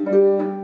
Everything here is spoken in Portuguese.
Música